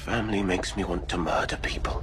family makes me want to murder people.